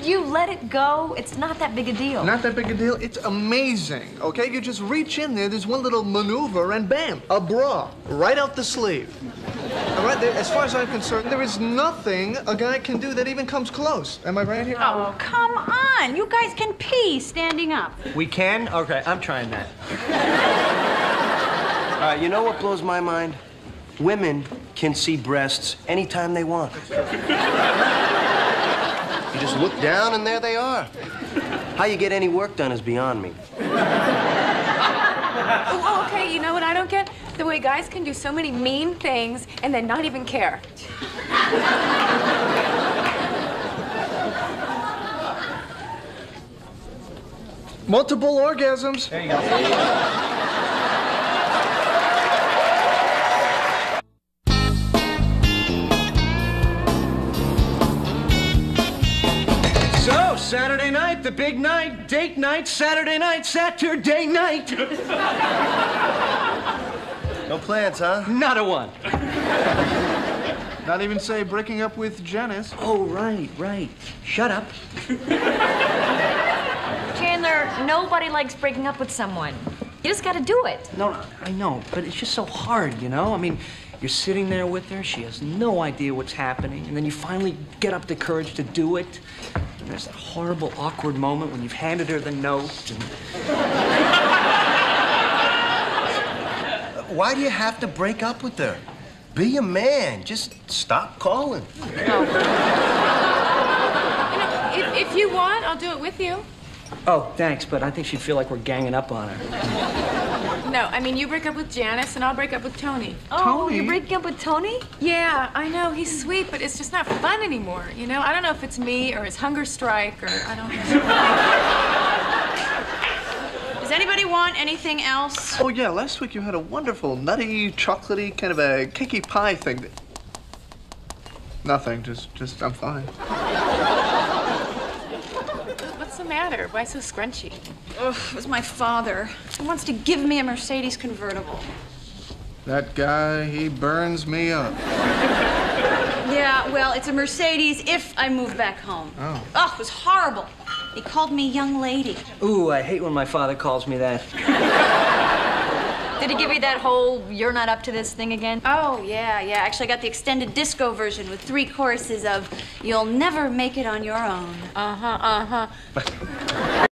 Could you let it go? It's not that big a deal. Not that big a deal. It's amazing, okay? You just reach in there, there's one little maneuver, and bam, a bra right out the sleeve. All right, there, as far as I'm concerned, there is nothing a guy can do that even comes close. Am I right here? Oh, come on. You guys can pee standing up. We can? Okay, I'm trying that. uh, you know what blows my mind? Women can see breasts anytime they want. You just look down and there they are. How you get any work done is beyond me. Oh, oh, okay, you know what I don't get? The way guys can do so many mean things and then not even care. Multiple orgasms. There you go. Saturday night, the big night, date night, Saturday night, Saturday night. No plans, huh? Not a one. Not even say breaking up with Janice. Oh, right, right. Shut up. Chandler, nobody likes breaking up with someone. You just gotta do it. No, I know, but it's just so hard, you know? I mean, you're sitting there with her, she has no idea what's happening, and then you finally get up the courage to do it. And there's that horrible, awkward moment when you've handed her the note and. Why do you have to break up with her? Be a man. Just stop calling. You know, if, if you want, I'll do it with you. Oh, thanks, but I think she'd feel like we're ganging up on her. No, I mean, you break up with Janice and I'll break up with Tony. Oh, Tony? you're breaking up with Tony? Yeah, I know, he's sweet, but it's just not fun anymore, you know? I don't know if it's me or his hunger strike or I don't know. Does anybody want anything else? Oh, yeah, last week you had a wonderful, nutty, chocolatey, kind of a cakey pie thing. That... Nothing, just, just, I'm fine. What's the matter? Why so scrunchy? Ugh, it was my father. He wants to give me a Mercedes convertible. That guy, he burns me up. Yeah, well, it's a Mercedes if I move back home. Oh. Oh, it was horrible. He called me young lady. Ooh, I hate when my father calls me that. Did he give you that whole you're not up to this thing again? Oh, yeah, yeah. Actually, I got the extended disco version with three choruses of You'll Never Make It on Your Own. Uh-huh, uh-huh.